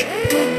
Yeah.